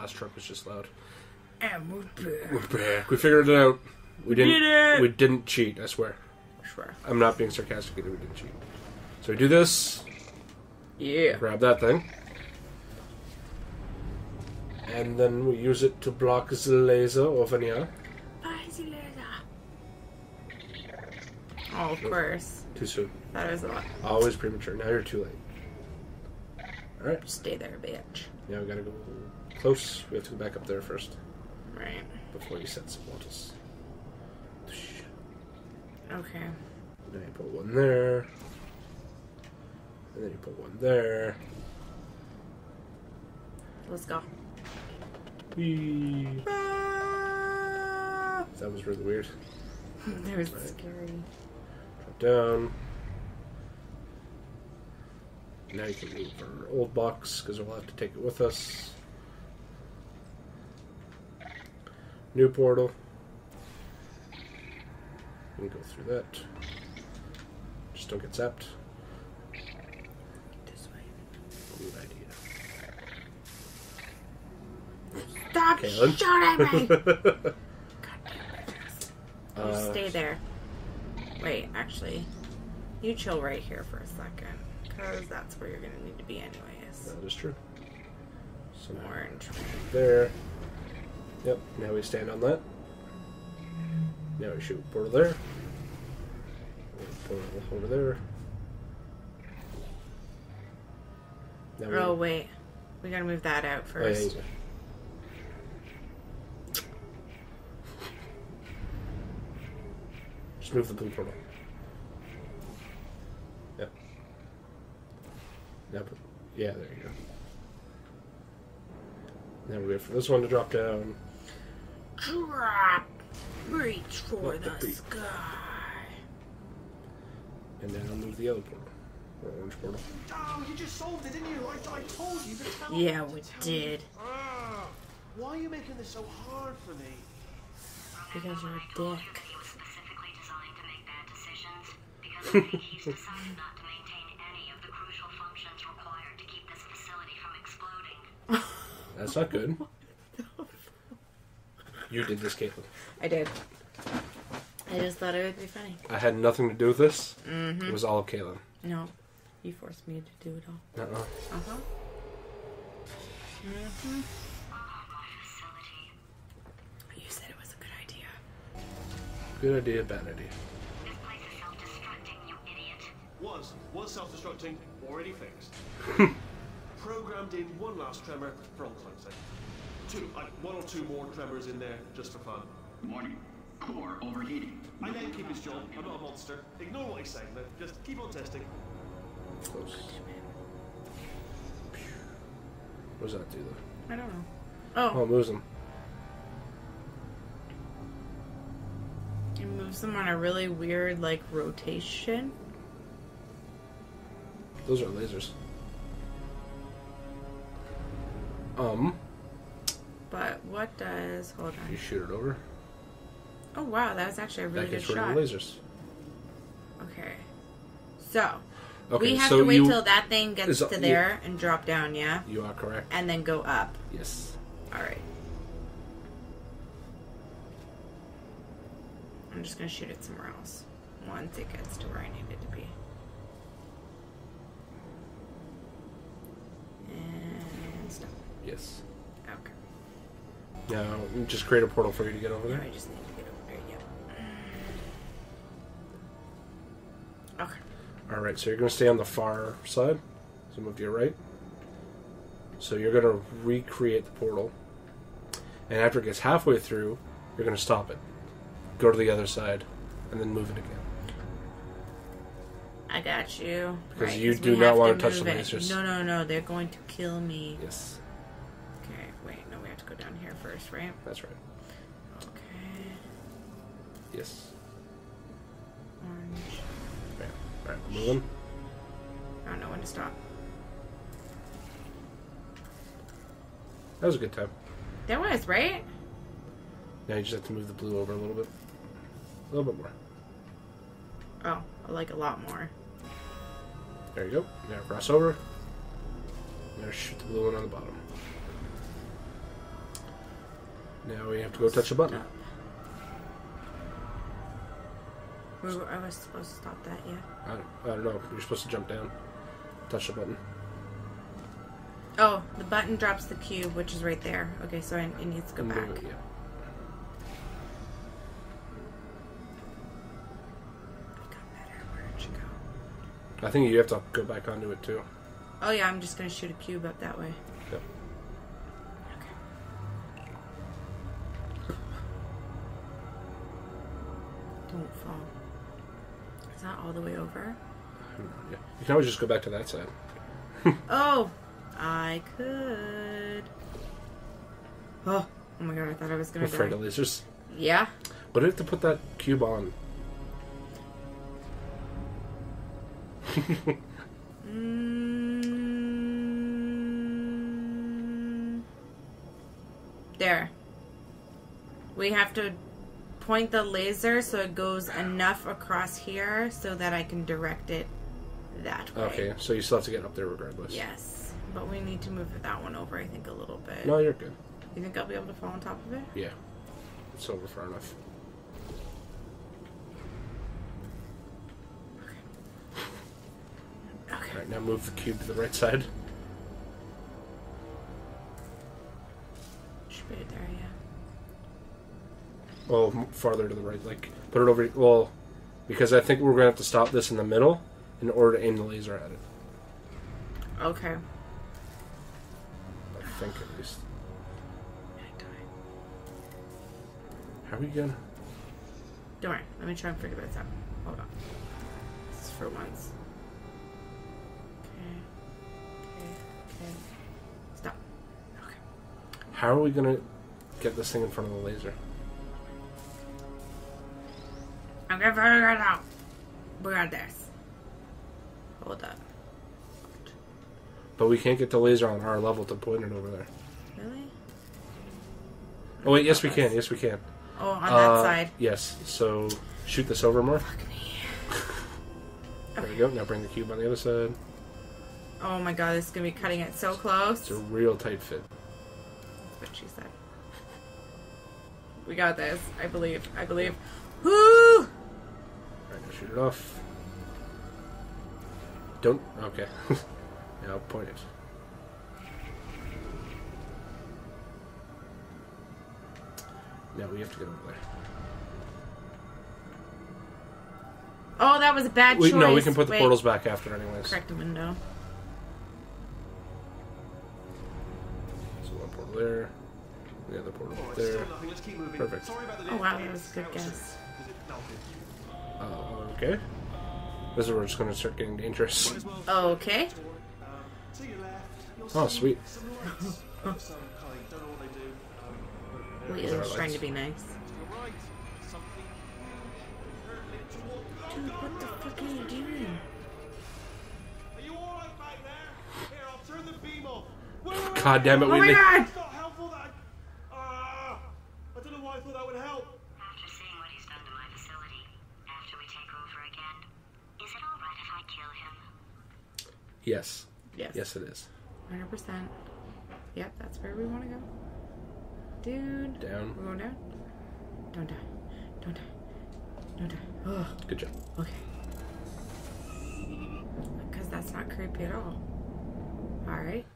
last truck was just loud. And we're back. We're back. We figured it out. We didn't. did it! We didn't cheat. I swear. Sure. I'm not being sarcastic. either, We didn't cheat. So we do this. Yeah. Grab that thing. And then we use it to block the laser over here. Oh, of course. Too soon. That was a lot. Always premature. Now you're too late. Alright. Stay there, bitch. Yeah, we gotta go close. We have to go back up there first Right. before you set some waters. Okay. Then you put one there. And then you put one there. Let's go. Whee. Ah! That was really weird. that was Right. scary. Drop down. Now you can move our old box because we'll have to take it with us. New portal. We can go through that. Just don't get zapped. This way. Good idea. Stop shooting me! God damn it. You Uh, stay there. Wait, actually, you chill right here for a second. Because that's where you're going to need to be anyways. That is true. So now Orange. there. Yep, now we stand on that. Now we shoot portal there. Portal over there. Now we, Oh, wait. We gotta move that out Oh, yeah, first. Just move the blue portal. Yep. Now, put, yeah, there you go. Now we wait for this one to drop down. Drop! Reach for Let the the sky. And then I'll move the other portal. Or orange portal. Oh, you just solved it, didn't you? I, I told you. But tell Yeah, me, we tell did. Me. Ah, why are you making this so hard for me? Because you're a dick. He was specifically designed to make bad decisions because I think he's decided not to maintain any of the crucial functions required to keep this facility from exploding. That's not good. You did this, Caitlin. I did. I just thought it would be funny. I had nothing to do with this. Mm-hmm. It was all Caitlin. No. You forced me to do it all. Uh-uh. Uh-huh. Mm-hmm. You said it was a good idea. Good idea, bad idea. This place is self-destructing, you idiot. Was was self-destructing, already fixed. Programmed in one last tremor for all time's sake. Two, like one or two more tremors in there just for fun. Warning. Core overheating. I let him keep his job. I'm not a monster. Ignore what he's saying. Then just keep on testing. Close. What does that do, though? I don't know. Oh, Oh, it moves them. it moves them on a really weird, like, rotation. Those are lasers. Um, But what does... Hold on. you shoot it over. Oh, wow. That was actually a really that good gets rid shot. of the lasers. Okay. So, Okay, we have so to wait you, till that thing gets to you- there and drop down, yeah? You are correct. And then go up. Yes. Alright. I'm just gonna shoot it somewhere else. Once it gets to where I need it to be. And stop. Yes. Okay. Now, just create a portal for you to get over there. I just need to get over there, yep. Okay. All right, so you're going to stay on the far side. So move to your right. So you're going to recreate the portal. And after it gets halfway through, you're going to stop it. Go to the other side, and then move it again. I got you. Because Right, you do not wanna touch move the lasers. No, no, no. They're going to kill me. Yes, first, right? that's right. Okay. Yes. Orange. Okay. All right, moving. I don't know when to stop. That was a good time. That was, right? Now you just have to move the blue over a little bit. A little bit more. Oh, I like a lot more. There you go. Now cross over. Now shoot the blue one on the bottom. Now we have to go touch a button. We were- I was supposed to stop that, yeah. I don't, I don't know. You're supposed to jump down. Touch the button. Oh, the button drops the cube, which is right there. Okay, so I, it needs to go back. it, yeah. Got better. Where'd you go? I think you have to go back onto it too. Oh yeah, I'm just gonna shoot a cube up that way. It's not all the way over. Yeah. You can always just go back to that side. Oh, I could. Oh, oh my god! I thought I was I'm gonna afraid die. of lasers. Yeah. But I have to put that cube on. Mm, there. We have to point the laser so it goes enough across here so that I can direct it that way. Okay, so you still have to get up there regardless. Yes, but we need to move that one over. I think a little bit. No, you're good. You think I'll be able to fall on top of it? Yeah. It's over far enough. Okay. Alright, now move the cube to the right side. Well, farther to the right. Like, put it over. Well, because I think we're going to have to stop this in the middle in order to aim the laser at it. Okay. I think at least. How are we gonna? Don't worry. Let me try and figure this out. Hold on. This is for once. Okay. Okay. Okay. Stop. Okay. How are we gonna get this thing in front of the laser? I'm gonna figure it out. We got this. Hold up. But we can't get the laser on our level to point it over there. Really? Oh wait, yes we can. Yes we can. Oh, on that Uh, side. Yes. So shoot this over more. Fuck me. There we go. Now bring the cube on the other side. Oh my god, this is gonna be cutting it so close. It's a real tight fit. That's what she said. We got this. I believe. I believe. Woo! Alright, now shoot it off. Don't. Okay. yeah, I'll point it. Now we have to get over there. Oh, that was a bad We, choice. no, we can put the Wait. portals back after, anyways. Correct the window. So one portal there, the other portal oh, Alright, there. still nothing. Let's keep moving. Perfect. Sorry about the Oh, wow, that was a good How guess. Uh, okay. This is where it's going to start getting dangerous. Might Okay. To your left, you'll Oh, sweet. Some lights of some kind. Don't know what they do. We are are trying lights. to be nice. to the right, something. Apparently toward- Oh, Dude, God, what the fuck are you doing? Are you alright back there? Here, I'll turn the beam off. Wait, wait, wait, God damn it, Oh my Wheatley. god! It's not helpful that I... Ah! I don't know why I thought that would help. After seeing what he's done to my facility, after we take over again, is it alright if I kill him? Yes. Yes. Yes, it is. 100%. Yep, that's where we want to go. Dude. Down. We're going down? Don't die. Don't die. Don't die. Oh, Good job. okay. Because that's not creepy at all. Alright.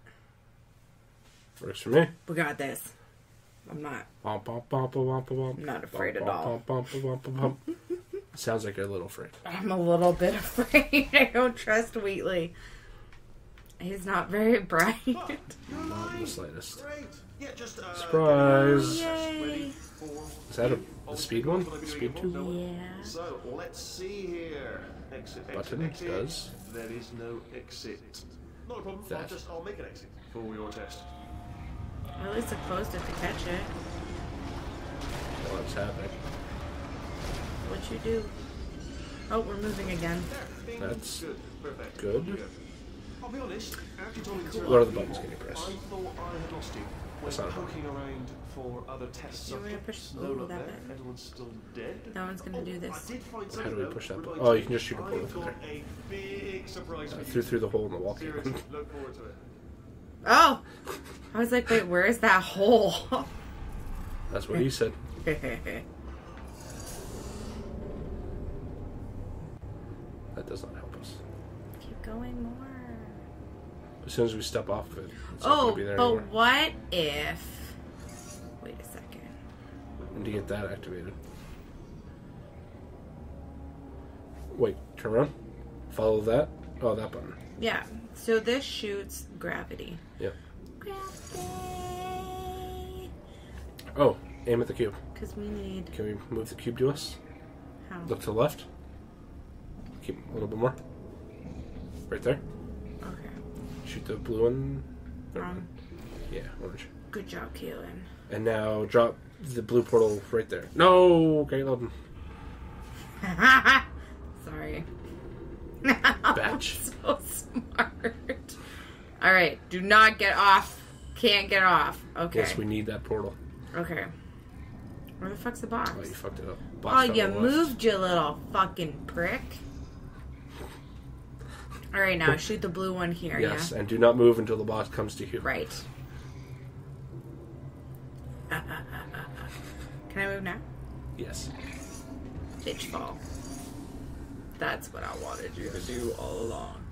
Works for me. We got this. I'm not. I'm not afraid at all. Sounds like you're a little afraid. I'm a little bit afraid. I don't trust Wheatley. He's not very bright. You're Not the slightest. Yeah, just uh, Surprise. Yay. Is that a the speed one? Speed two? Yeah. So let's see here. Exit, exit, Button exit. does. There is no exit. Not a problem. I'll just I'll make an exit for your test. At least it closed it to catch it. What's happening? What you do? Oh, we're moving again. That's good. Perfect. good. I'll be honest. After you told me to turn What are the buttons getting pressed? I thought I had lost you. That's not a poking around for other test You want to push- No oh, that there. button. Everyone's still dead. That one's gonna Oh, do I this. did find How do we push that button? Oh, you can just shoot a portal I've through there. a big surprise Uh, for you. through through the hole in the wall. Seriously, look forward to it. Oh! I was like, wait, where is that hole? That's what he said. That does not help us. Keep going more. As soon as we step off of it, Oh, but anymore. what if? Wait a second. And to get that activated. Wait, turn around. Follow that. Oh, that button. Yeah. So this shoots gravity. Yeah. Gravity. Oh, aim at the cube. Because we need Can we move the cube to us? how? Look to the left. Keep a little bit more. Right there. Shoot the blue one. Wrong. Um, yeah, orange. Good job, Kaylin. And now drop the blue portal right there. No, Caleb. Sorry. Batch. so smart. All right. Do not get off. Can't get off. Okay. Yes, we need that portal. Okay. Where the fuck's the box? Oh, you fucked it up. Oh, Box on you the left. moved, you little fucking prick. All right, now shoot the blue one here. Yes, Yeah. and do not move until the box comes to you. Right. Can I move now? Yes. Bitch fall. That's what I wanted you to do all along.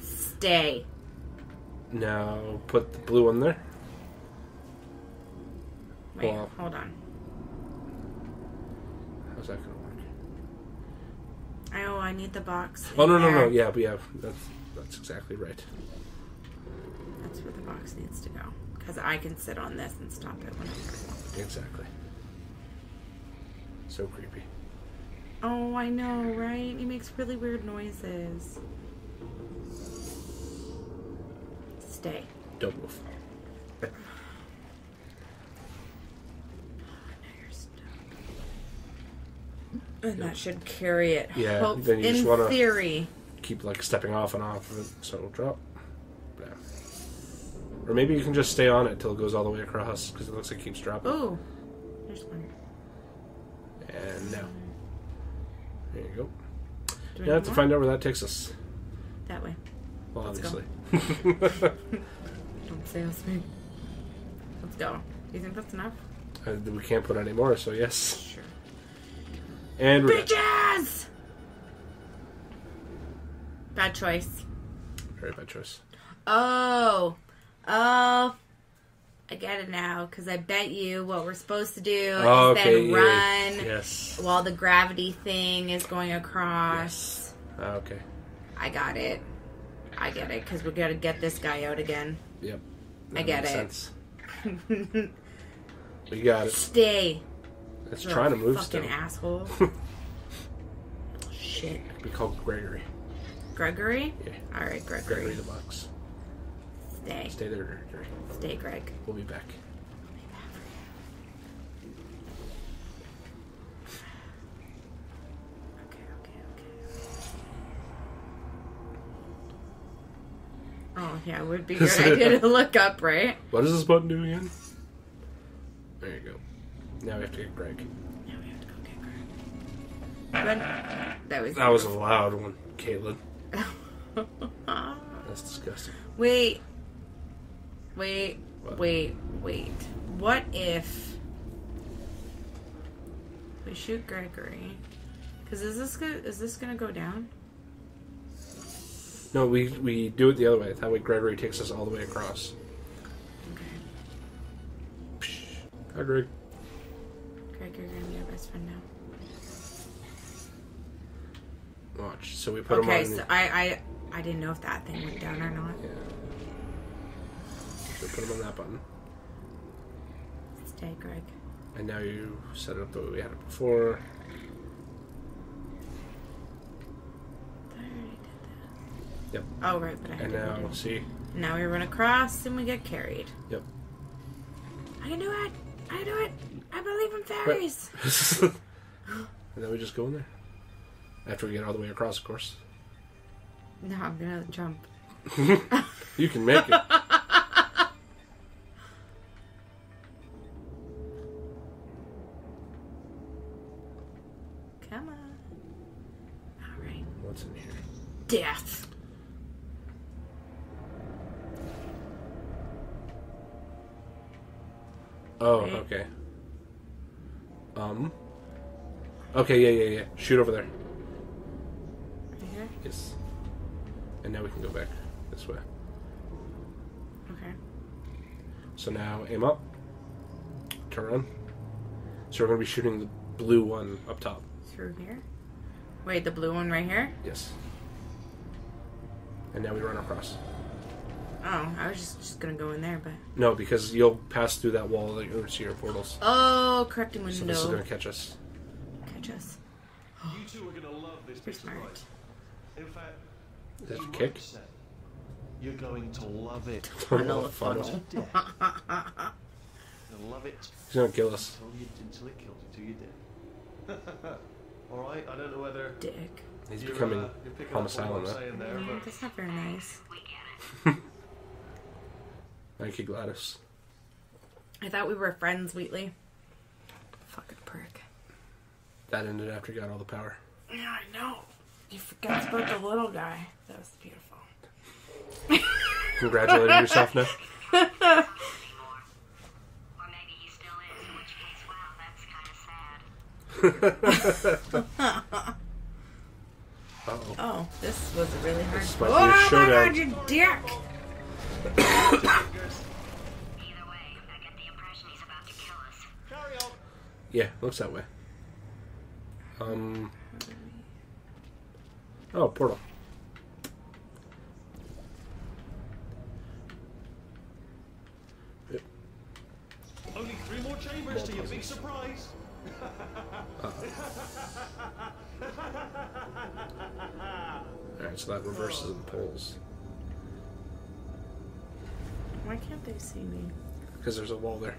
Stay. Now put the blue one there. Wait, Well- hold on. How's that work? Oh, I need the box. Oh no no no! Yeah, we have. That's that's exactly right. That's where the box needs to go. Because I can sit on this and stop it whenever I want. Exactly. So creepy. Oh, I know, right? He makes really weird noises. Stay. Don't move. And that should carry it. Yeah, Hope- then you in just wanna- theory. Keep like stepping off and off of it, so it'll drop. Yeah. Or maybe you can just stay on it till it goes all the way across because it looks like it keeps dropping. Oh, there's one. And now. There you go. Do we Now I have to more? find out where that takes us. that way. Well, Let's go. obviously. Don't say us me. Let's go. Do you think that's enough? Uh, we can't put any more, so yes. Sure. And we're. Bitches! Bad choice. Very bad choice. Oh, oh, I get it now. Because I bet you what we're supposed to do Oh, is okay. then yeah, run Yes. while the gravity thing is going across. Ah, okay. I got it. I get it. Because we got to get this guy out again. Yep. I get makes it. Sense. We got it. Stay. It's you trying to move Fucking still. asshole. Shit. Be called Gregory. Gregory? Yeah. All right, Gregory. Gregory the Box. Stay. Stay there, Gregory. Stay, Greg. We'll be back. Okay, okay, okay. Oh, yeah, it would be a good idea to look up, right? What does this button do again? There you go. Now we have to get Greg. Now we have to go get Greg. Good. That was. That was a loud one, Caitlin. That's disgusting. wait. Wait. What? Wait. Wait. What if we shoot Gregory? Because is this go- is this gonna go down? No, we we do it the other way. That way Gregory takes us all the way across. Okay. Hi, Greg. Greg, you're gonna be our best friend now. Watch. So we put Okay, him on. so I, I I didn't know if that thing went down or not. yeah. So put him on that button, Stay, Greg. and now you set it up the way we had it before. I already did that. Yep. Oh right, but I And now, it. see. Now we run across and we get carried. Yep. I can do it. I can do it. I believe in fairies. and then we just go in there. After we get all the way across, of course. No, I'm gonna jump. You can make it. Come on. All right. What's in here? Death. Oh, okay. Um. Okay, yeah, yeah, yeah. Shoot over there. Right here? Yes. And now we can go back this way. Okay. So now aim up. Turn. So we're going to be shooting the blue one up top. Through here? Wait, the blue one right here? Yes. And now we run across. Oh, I was just, just gonna go in there, but. No, because you'll pass through that wall that you're see your portals. Oh, correcting So this is going to catch us. Catch us. You two are gonna love this You're of smart. ride. In fact, Is that you your might kick? say You're going to love it. Funnel, Funnel. funnel. to death. You'll love it He's going to kill us. until, you, until it kills you, till you did. All right, I don't know whether Dick. He's you're, becoming uh, you're picking up what homicidal I'm now. saying there, Mm, but that's not very nice. We get it. Thank you, GLaDOS. I thought we were friends, Wheatley. Fucking prick. That ended after you got all the power. Yeah, I know. You forgot about the little guy. That was beautiful. Congratulating yourself now. Anymore. Or maybe he still is, in which case, wow, that's kind of sad. Uh-oh. Oh, this was a really hard. This might be a oh my god, you dick! Yeah, looks that way. Um. Oh, portal. Only three more chambers to your big surprise. Alright, so that reverses the poles. Why can't they see me? Because there's a wall there.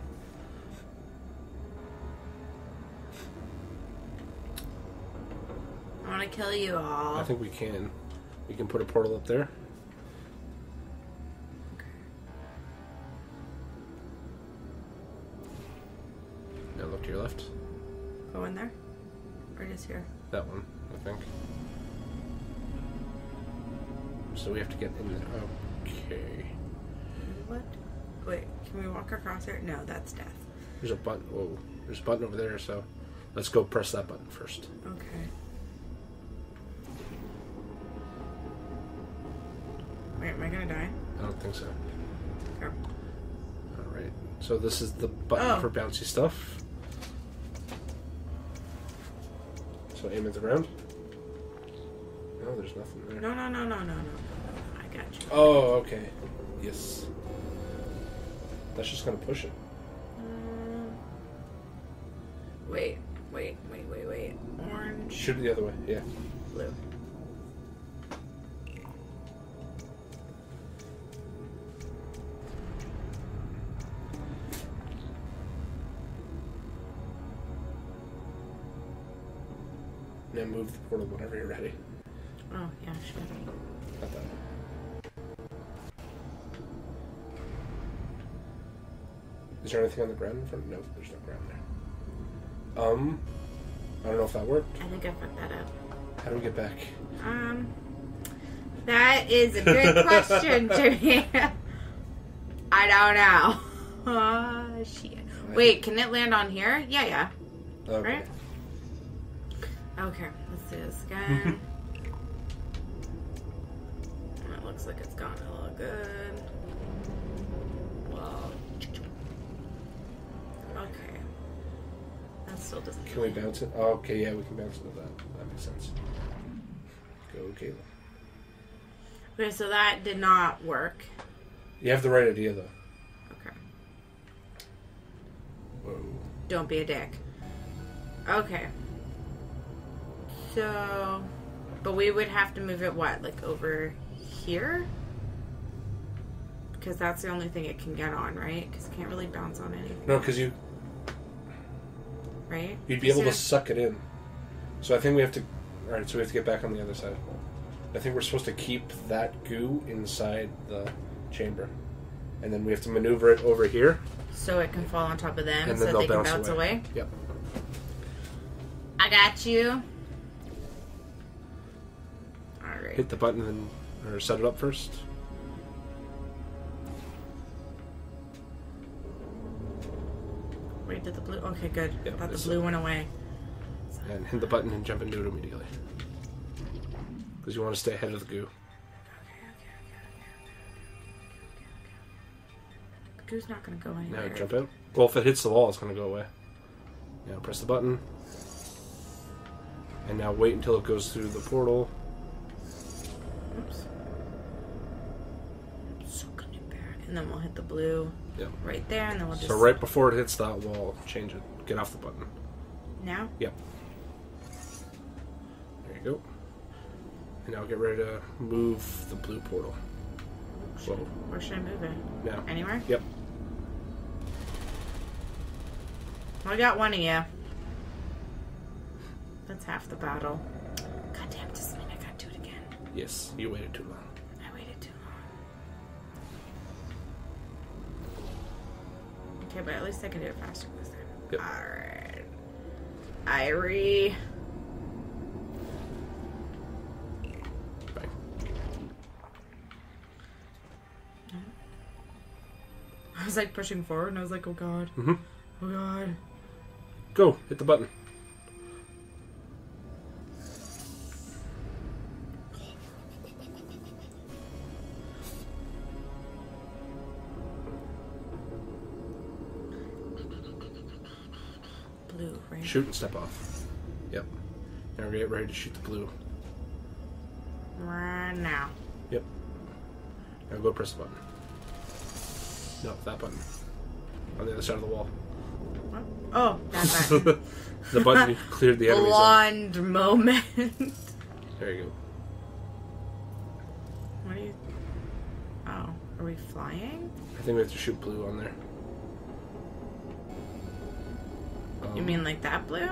I want to kill you all. I think we can. We can put a portal up there. Now look to your left. Go in there? Or just here? That one, I think. So we have to get in there. Okay. Can we walk across here? No, that's death. There's a button. Whoa. There's a button over there, so let's go press that button first. Okay. Wait, am I gonna die? I don't think so. Oh. Alright. So this is the button Oh. for bouncy stuff. So aim at the ground. No, there's nothing there. No, no, no, no, no, no, no, no. I got you. Oh, okay. Yes. That's just gonna push it. Um, wait, wait, wait, wait, wait. Orange, Shoot it the other way. Yeah. blue. Now move the portal whenever you're ready. Oh, yeah, sure. Not that. Is there anything on the ground in front? No, there's no ground there. Um, I don't know if that worked. I think I fucked that up. How do we get back? Um, that is a good question, Jimmy. I don't know. Oh, shit. Wait, can it land on here? Yeah, yeah. Okay. Right? Okay, let's do this again. it looks like it's gone a little good. That still doesn't. Can we bounce it? Oh, okay, yeah, we can bounce into that. That makes sense. Go, Kayla. Okay, so that did not work. You have the right idea, though. Okay. Whoa. Don't be a dick. Okay. So, but we would have to move it what, like over here? Because that's the only thing it can get on, right? Because it can't really bounce on anything, No, because you right? you'd be able to suck it in. So I think we have to. All right, so we have to get back on the other side. I think we're supposed to keep that goo inside the chamber, and then we have to maneuver it over here, So it can fall on top of them, and so then they they'll can bounce, bounce away. Yep. I got you. All right. Hit the button and or set it up first. Did the blue? Okay, good. Yeah, Thought the blue went away. And hit the button and jump into it immediately. Because you want to stay ahead of the goo. Okay, okay, okay. The goo's not gonna go anywhere. Now jump out. Well, if it hits the wall, it's going to go away. Now press the button. And now wait until it goes through the portal. Oops. Back. And then we'll hit the blue Yep. right there, and then we'll just. So right before it hits that wall, change it. Get off the button. now. Yep. There you go. And now get ready to move the blue portal. Whoa. Where should I move it? Now. Anywhere? Yep. I got one of you. That's half the battle. God damn, just a minute. I gotta do it again. Yes, you waited too long. Okay, but at least I can do it faster this time. Yep. Alright. Irie. Bang. I was like pushing forward and I was like, oh god. Mhm. Oh god. Go. Hit the button. Shoot and step off. Yep. Now we get ready to shoot the blue. Right now. Yep. Now go press the button. No, that button. On the other side of the wall. What? Oh, that button. the button you cleared the enemy zone. Blonde moment. There you go. what are you? Oh, are we flying? I think we have to shoot blue on there. You mean like that blue?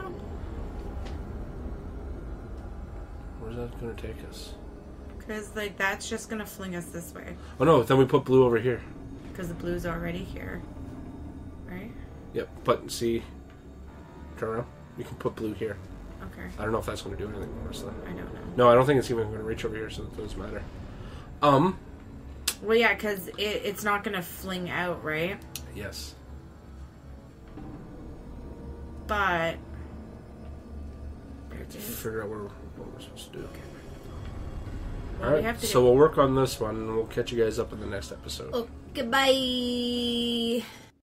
Where's that going to take us? Because like that's just gonna fling us this way. Oh no, then we put blue over here. Because the blue's already here, right? Yep, button C. Turn around. You can put blue here. Okay, I don't know if that's going to do anything for us though. I don't know. No, I don't think it's even to reach over here, so it doesn't matter. Um, Well, yeah, because it, it's not gonna fling out, right? yes. But We have to figure out what we're, what we're supposed to do. well, All we right, so get- we'll work on this one, and we'll catch you guys up in the next episode. oh, goodbye.